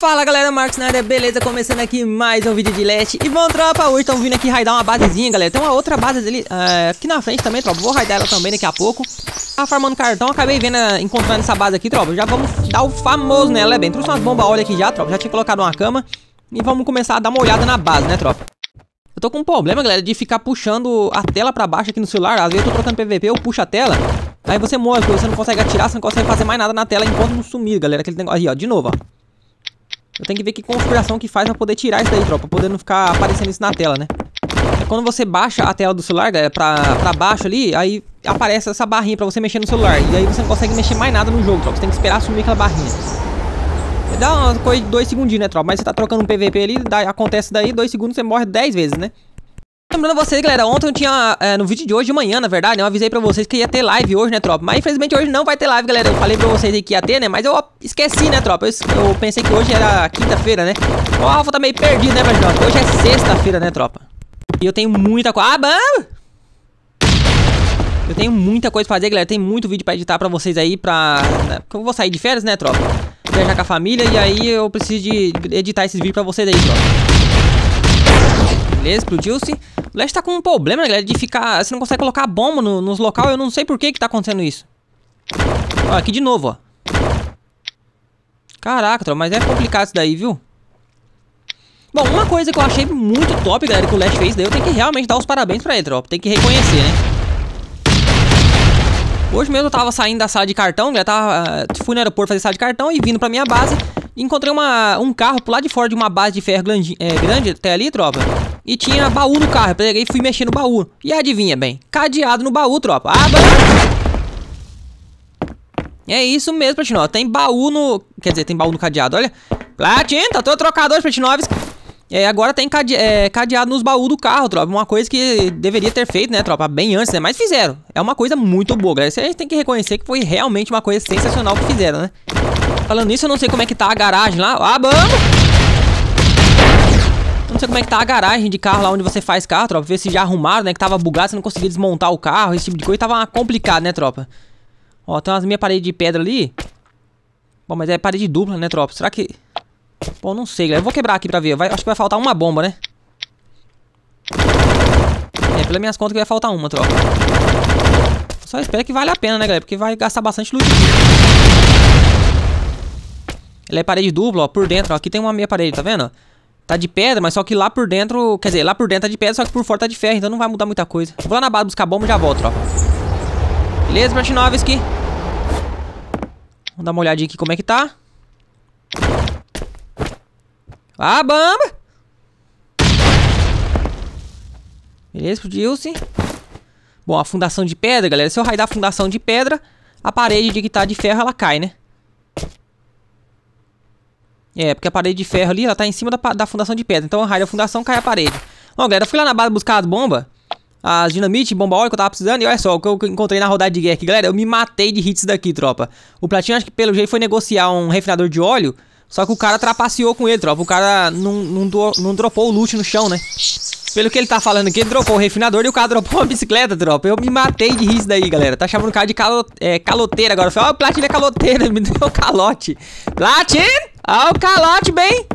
Fala galera, Marcos área, beleza? Começando aqui mais um vídeo de Leste. E bom tropa, hoje estamos vindo aqui raidar uma basezinha galera. Tem uma outra base ali, uh, aqui na frente também tropa. Vou raidar ela também daqui a pouco. Tava farmando cartão, acabei vendo, uh, encontrando essa base aqui tropa. Já vamos dar o famoso nela, é bem? Trouxe umas bombas óleo aqui já tropa, já tinha colocado uma cama. E vamos começar a dar uma olhada na base né tropa? Eu tô com um problema galera de ficar puxando a tela pra baixo aqui no celular. Às vezes eu tô trocando PVP, eu puxo a tela. Aí você morre, você não consegue atirar, você não consegue fazer mais nada na tela enquanto não sumir galera. Aquele negócio aí ó, de novo ó eu tenho que ver que configuração que faz pra poder tirar isso daí, tropa. Pra poder não ficar aparecendo isso na tela, né? É quando você baixa a tela do celular, galera, pra, pra baixo ali, aí aparece essa barrinha pra você mexer no celular. E aí você não consegue mexer mais nada no jogo, tropa. Você tem que esperar sumir aquela barrinha. Dá uma coisa de dois segundinhos, né, tropa? Mas você tá trocando um PVP ali, dá, acontece daí, dois segundos você morre 10 vezes, né? Lembrando vocês, galera, ontem eu tinha, é, no vídeo de hoje de manhã, na verdade, eu avisei pra vocês que ia ter live hoje, né, tropa? Mas infelizmente hoje não vai ter live, galera. Eu falei pra vocês aí que ia ter, né? Mas eu esqueci, né, tropa? Eu, eu pensei que hoje era quinta-feira, né? O Alfa tá meio perdido, né, tropa? Hoje é sexta-feira, né, tropa? E eu tenho muita coisa... Ah, bam! Eu tenho muita coisa pra fazer, galera. Tem muito vídeo pra editar pra vocês aí, pra... Né? Porque eu vou sair de férias, né, tropa? Viajar com a família e aí eu preciso de editar esses vídeos pra vocês aí, tropa. Beleza, explodiu-se. O Leste tá com um problema, galera, de ficar... Você não consegue colocar bomba no, nos local. Eu não sei por que que tá acontecendo isso. Ó, aqui de novo, ó. Caraca, tropa, mas é complicado isso daí, viu? Bom, uma coisa que eu achei muito top, galera, que o Leste fez, daí eu tenho que realmente dar os parabéns pra ele, tropa. Tem que reconhecer, né? Hoje mesmo eu tava saindo da sala de cartão, galera, tava, uh, fui no aeroporto fazer sala de cartão e vindo pra minha base. Encontrei uma, um carro pro lado de fora de uma base de ferro grande, é, grande até ali, tropa. E tinha baú no carro. Eu peguei e fui mexer no baú. E adivinha, bem? Cadeado no baú, tropa. Abra! É isso mesmo, Platinov. Tem baú no... Quer dizer, tem baú no cadeado, olha. Platin, tá todo trocador, Platinovs. É, agora tem cade é, cadeado nos baús do carro, tropa. Uma coisa que deveria ter feito, né, tropa? Bem antes, né? Mas fizeram. É uma coisa muito boa, galera. Você tem que reconhecer que foi realmente uma coisa sensacional que fizeram, né? Falando nisso, eu não sei como é que tá a garagem lá. Ah, vamos! Não sei como é que tá a garagem de carro lá onde você faz carro, tropa. Ver se já arrumaram, né? Que tava bugado, você não conseguia desmontar o carro, esse tipo de coisa. Tava complicado, né, tropa? Ó, tem umas minhas paredes de pedra ali. Bom, mas é parede dupla, né, tropa? Será que... Bom, não sei, galera. Eu vou quebrar aqui pra ver. Vai, acho que vai faltar uma bomba, né? É, pelas minhas contas que vai faltar uma, tropa. Só espero que vale a pena, né, galera? Porque vai gastar bastante luz. Ela é parede dupla, ó, por dentro. Ó, aqui tem uma meia parede, tá vendo? Tá de pedra, mas só que lá por dentro... Quer dizer, lá por dentro tá de pedra, só que por fora tá de ferro. Então não vai mudar muita coisa. Vou lá na base buscar bomba e já volto, tropa. Beleza, Bratinovski? Vamos dar uma olhadinha aqui como é que tá. Ah, bamba! Beleza, explodiu-se. Bom, a fundação de pedra, galera. Se eu raidar a fundação de pedra, a parede de que tá de ferro, ela cai, né? É, porque a parede de ferro ali, ela tá em cima da, da fundação de pedra. Então, raio da fundação, cai a parede. Bom, galera, eu fui lá na base buscar as bombas. As dinamite, bomba óleo que eu tava precisando. E olha só, o que eu encontrei na rodada de guerra aqui. Galera, eu me matei de hits daqui, tropa. O Platinho, acho que pelo jeito, foi negociar um refinador de óleo. Só que o cara trapaceou com ele, tropa. O cara não, não, não dropou o loot no chão, né? Pelo que ele tá falando aqui, ele dropou o refinador e o cara dropou uma bicicleta, tropa. Eu me matei de hits daí, galera. Tá chamando o cara de calo, é, caloteiro agora. Ó, oh, o Platinho é caloteiro, me deu calote. Platinho! Ah, o calote, bem.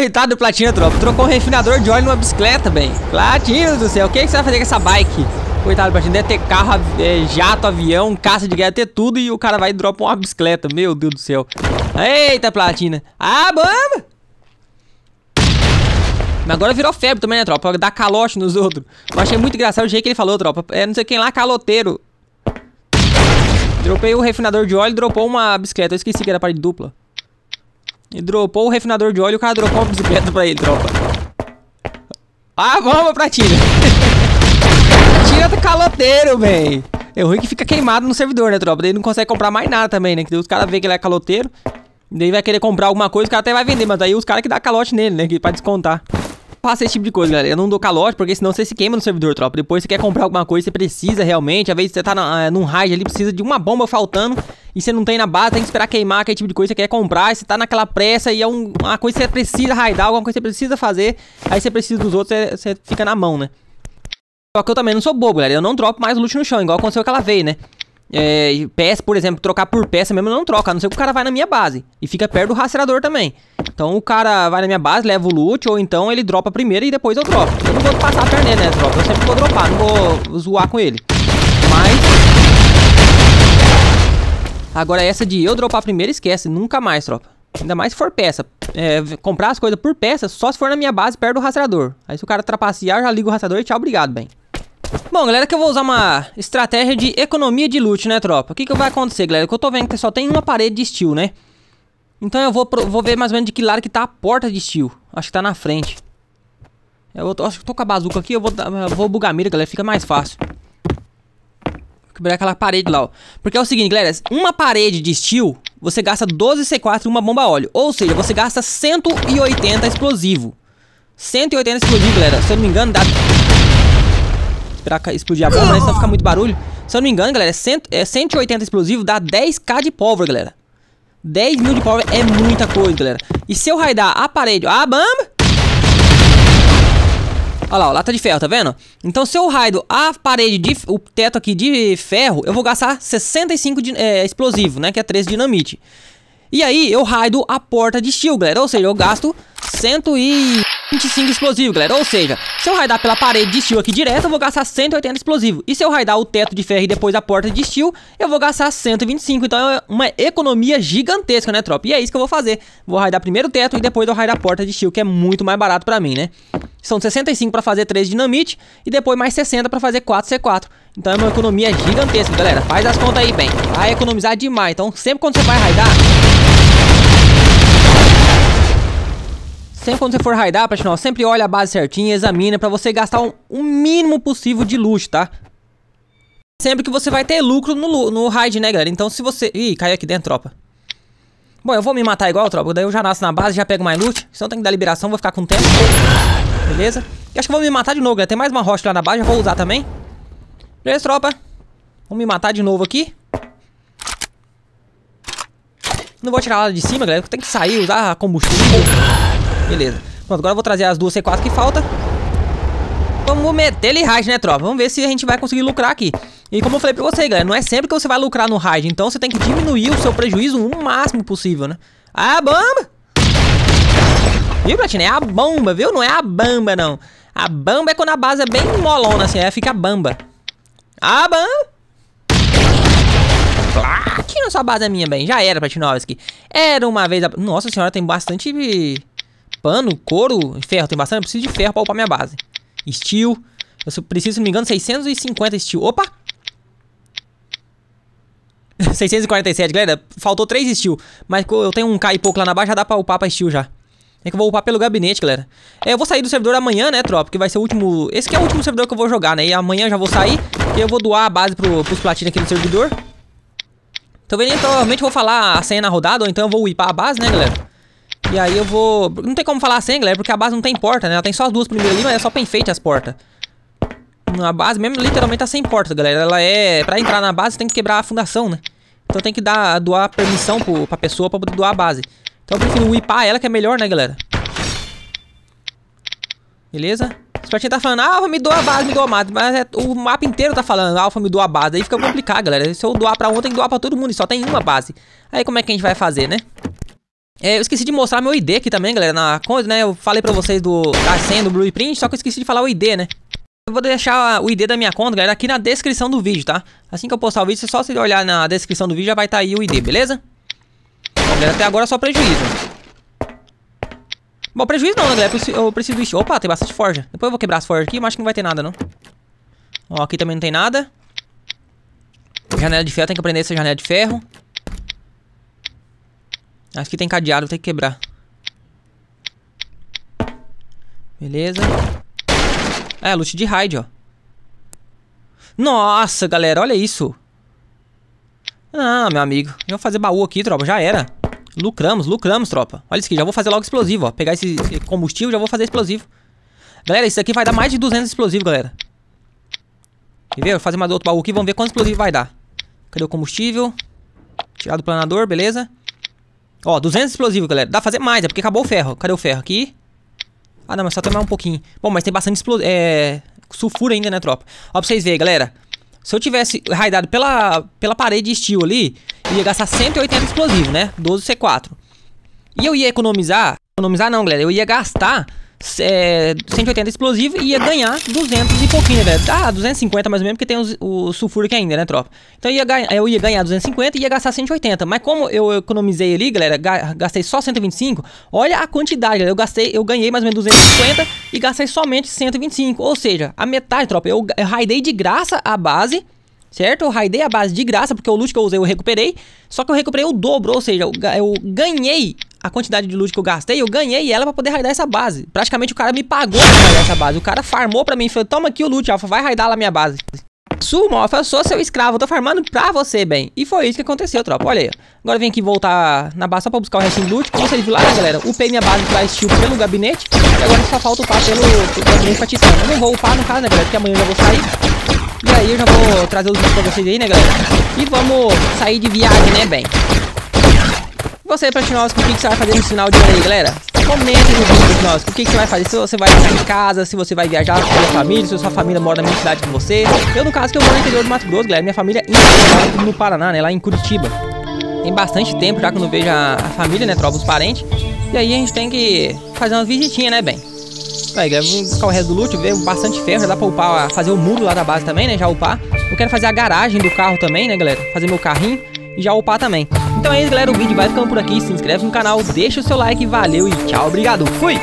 Coitado do Platina, tropa. Trocou um refinador de óleo numa bicicleta, bem. Platina do céu. O que, que você vai fazer com essa bike? Coitado do Platina. Deve ter carro, é, jato, avião, caça de guerra, ter tudo. E o cara vai e dropa uma bicicleta. Meu Deus do céu. Eita, Platina. Ah, bomba! Mas agora virou febre também, né, tropa? Dar calote nos outros. Eu achei muito engraçado o jeito que ele falou, tropa. É não sei quem lá, caloteiro. Dropei o refinador de óleo e dropou uma bicicleta. Eu esqueci que era parede dupla. E dropou o refinador de óleo e o cara dropou uma bicicleta pra ele, tropa. Ah, vamos pra tira. tira do caloteiro, véi. É ruim que fica queimado no servidor, né, tropa? Daí não consegue comprar mais nada também, né? Que os caras veem que ele é caloteiro. Daí vai querer comprar alguma coisa, o cara até vai vender, mas aí os caras que dá calote nele, né? Que pra descontar faça esse tipo de coisa, galera. Eu não dou calote, porque senão você se queima no servidor, tropa. Depois você quer comprar alguma coisa, você precisa realmente. Às vezes você tá na, uh, num raid ali, precisa de uma bomba faltando e você não tem na base, tem que esperar queimar, aquele tipo de coisa que você quer comprar. Você tá naquela pressa e é um, uma coisa que você precisa raidar, alguma coisa que você precisa fazer. Aí você precisa dos outros, você, você fica na mão, né? Só que eu também não sou bobo, galera. Eu não dropo mais loot no chão, igual aconteceu aquela vez, né? É, peça, por exemplo, trocar por peça mesmo, não troca. A não ser que o cara vai na minha base. E fica perto do rastreador também. Então o cara vai na minha base, leva o loot, ou então ele dropa primeiro e depois eu dropo. Eu não vou passar a perna né, dropa? Eu sempre vou dropar, não vou zoar com ele. Mas... Agora essa de eu dropar primeiro, esquece. Nunca mais, tropa. Ainda mais se for peça. É, comprar as coisas por peça, só se for na minha base, perto do rastreador. Aí se o cara trapacear, já ligo o rastreador e tchau, obrigado, bem. Bom, galera, que eu vou usar uma estratégia de economia de loot, né, tropa? O que que vai acontecer, galera? Que eu tô vendo que só tem uma parede de steel, né? Então eu vou, vou ver mais ou menos de que lado que tá a porta de steel. Acho que tá na frente. Eu tô, acho que tô com a bazuca aqui, eu vou, eu vou bugar a mira, galera, fica mais fácil. Quebrar aquela parede lá, ó. Porque é o seguinte, galera, uma parede de steel, você gasta 12 C4 e uma bomba óleo. Ou seja, você gasta 180 explosivo. 180 explosivo, galera. Se eu não me engano, dá esperar explodir a bomba, né? Senão fica muito barulho. Se eu não me engano, galera, é, cento, é 180 explosivo, dá 10k de pólvora, galera. 10 mil de pólvora é muita coisa, galera. E se eu raidar a parede... Ah, bamba! Olha lá, ó, lata de ferro, tá vendo? Então se eu raido a parede, de, o teto aqui de ferro, eu vou gastar 65 de é, explosivo, né? Que é 13 dinamite. E aí eu raido a porta de steel, galera. Ou seja, eu gasto 125 explosivo, galera. Ou seja, se eu raidar pela parede de steel aqui direto, eu vou gastar 180 explosivo. E se eu raidar o teto de ferro e depois a porta de steel, eu vou gastar 125. Então é uma economia gigantesca, né, tropa? E é isso que eu vou fazer. Vou raidar primeiro o teto e depois eu raidar a porta de steel, que é muito mais barato pra mim, né? São 65 pra fazer 3 dinamite e depois mais 60 pra fazer 4 C4. Então é uma economia gigantesca, galera. Faz as contas aí bem. Vai economizar demais. Então sempre quando você vai raidar... Sempre quando você for raidar, Platinal, sempre olha a base certinha, examina pra você gastar o um, um mínimo possível de luxo, tá? Sempre que você vai ter lucro no, no raid, né, galera? Então se você... Ih, caiu aqui dentro, tropa. Bom, eu vou me matar igual, tropa. Daí eu já nasço na base, já pego mais loot. Senão tem que dar liberação, vou ficar com tempo. Beleza? E acho que eu vou me matar de novo, galera. Tem mais uma rocha lá na base, já vou usar também. Beleza, tropa? Vamos me matar de novo aqui. Não vou tirar ela de cima, galera. Tem que sair, usar combustível. Beleza. Pronto, agora eu vou trazer as duas C4 que falta. Vamos meter ele raid, né, tropa? Vamos ver se a gente vai conseguir lucrar aqui. E como eu falei pra você, galera, não é sempre que você vai lucrar no raid. Então você tem que diminuir o seu prejuízo o máximo possível, né? Ah, bomba! Viu, Platina? É a bomba, viu? Não é a bamba, não. A bamba é quando a base é bem molona, assim. Aí fica bamba. Ah, bamba! Claro que nossa base é minha, bem. Já era, Platinovski. Era uma vez... A... Nossa senhora, tem bastante pano, couro ferro. Tem bastante... Eu preciso de ferro pra upar minha base. Steel. Eu preciso, se não me engano, 650 steel. Opa! 647, galera. Faltou 3 steel. Mas eu tenho um K e pouco lá na base, já dá pra upar pra steel já. É que eu vou upar pelo gabinete, galera. É, eu vou sair do servidor amanhã, né, tropa? Porque vai ser o último... Esse aqui é o último servidor que eu vou jogar, né? E amanhã eu já vou sair. E eu vou doar a base pro, pros platinos aqui no servidor. Então, vendo, provavelmente vou falar a senha na rodada. Ou então eu vou upar a base, né, galera? E aí eu vou... Não tem como falar senha, galera. Porque a base não tem porta, né? Ela tem só as duas primeiras ali, mas é só pra enfeite as portas. A base mesmo literalmente tá sem porta, galera. Ela é... Pra entrar na base tem que quebrar a fundação, né? Então tem que dar, doar permissão pro, pra pessoa pra poder doar a base. Então eu prefiro whipar ela, que é melhor, né, galera? Beleza? O Spartinho tá falando, Alpha, me doa a base, me doa a mapa. Mas é, o mapa inteiro tá falando, Alpha, me doa a base. Aí fica complicado, galera. Se eu doar pra um, tem que doar pra todo mundo. E só tem uma base. Aí como é que a gente vai fazer, né? É, eu esqueci de mostrar meu ID aqui também, galera. Na coisa, né? Eu falei pra vocês do, da senha do Blueprint, só que eu esqueci de falar o ID, né? Eu vou deixar o ID da minha conta, galera, aqui na descrição do vídeo, tá? Assim que eu postar o vídeo, só se olhar na descrição do vídeo já vai estar tá aí o ID, beleza? Bom, galera, até agora só prejuízo. Bom, prejuízo não, né, galera? Eu preciso do... Opa, tem bastante forja. Depois eu vou quebrar as forjas aqui, mas acho que não vai ter nada, não. Ó, aqui também não tem nada. Janela de ferro, tem que aprender essa janela de ferro. Acho que tem cadeado, ter que quebrar. Beleza. É, loot de raid, ó. Nossa, galera, olha isso. Ah, meu amigo. Eu vou fazer baú aqui, tropa. Já era. Lucramos, lucramos, tropa. Olha isso aqui, já vou fazer logo explosivo, ó. Pegar esse combustível, já vou fazer explosivo. Galera, isso aqui vai dar mais de 200 explosivos, galera. Quer ver? Vou fazer mais outro baú aqui, vamos ver quanto explosivo vai dar. Cadê o combustível? Tirar do planador, beleza. Ó, 200 explosivos, galera. Dá pra fazer mais, é porque acabou o ferro. Cadê o ferro? Aqui. Ah, não, mas só mais um pouquinho. Bom, mas tem bastante é, sulfuro ainda, né, tropa? Ó, pra vocês verem, galera. Se eu tivesse raidado pela, pela parede de steel ali, ia gastar 180 explosivo, né? 12 C4. E eu ia economizar... Economizar não, galera. Eu ia gastar é, 180 explosivo e ia ganhar 200 e pouquinho, né, velho? Ah, 250 mais ou menos, porque tem os, o sulfúrico ainda, né, tropa? Então eu ia, ganhar, eu ia ganhar 250 e ia gastar 180. Mas como eu economizei ali, galera, gastei só 125, olha a quantidade, galera. Eu gastei, eu ganhei mais ou menos 250 e gastei somente 125. Ou seja, a metade, tropa. Eu, eu raidei de graça a base certo? Eu raidei a base de graça, porque o loot que eu usei eu recuperei, só que eu recuperei o dobro, ou seja, eu, eu ganhei a quantidade de loot que eu gastei, eu ganhei ela pra poder raidar essa base. Praticamente o cara me pagou pra raidar essa base. O cara farmou pra mim e falou, toma aqui o loot, Alpha, vai raidar lá minha base. Suma, Alpha, eu sou seu escravo, eu tô farmando pra você, bem. E foi isso que aconteceu, tropa, olha aí. Agora eu vim aqui voltar na base só pra buscar o restinho de loot. Como vocês viram lá, né, galera, upei minha base pra estilo pelo gabinete. E agora só falta upar pelo, pelo gabinete pra Eu não vou upar no caso, né, galera, porque amanhã eu já vou sair. E aí eu já vou trazer os vídeos pra vocês aí, né, galera. E vamos sair de viagem, né, bem você, Platinovski, o que, que você vai fazer no final de ano aí, galera? Comenta no vídeo, Platinovski, o que, que você vai fazer, se você vai ficar em casa, se você vai viajar com a sua família, se a sua família mora na mesma cidade que você. Eu, no caso, que eu moro no interior do Mato Grosso, galera, minha família mora no Paraná, né, lá em Curitiba. Tem bastante tempo já que eu não vejo a, a família, né, troca os parentes. E aí a gente tem que fazer uma visitinha, né, bem? Aí, galera, vamos buscar o resto do loot, ver bastante ferro, já dá pra upar, fazer o muro lá da base também, né, já upar. Eu quero fazer a garagem do carro também, né, galera, fazer meu carrinho e já upar também. Então é isso, galera. O vídeo vai ficando por aqui. Se inscreve no canal, deixa o seu like. Valeu e tchau. Obrigado. Fui!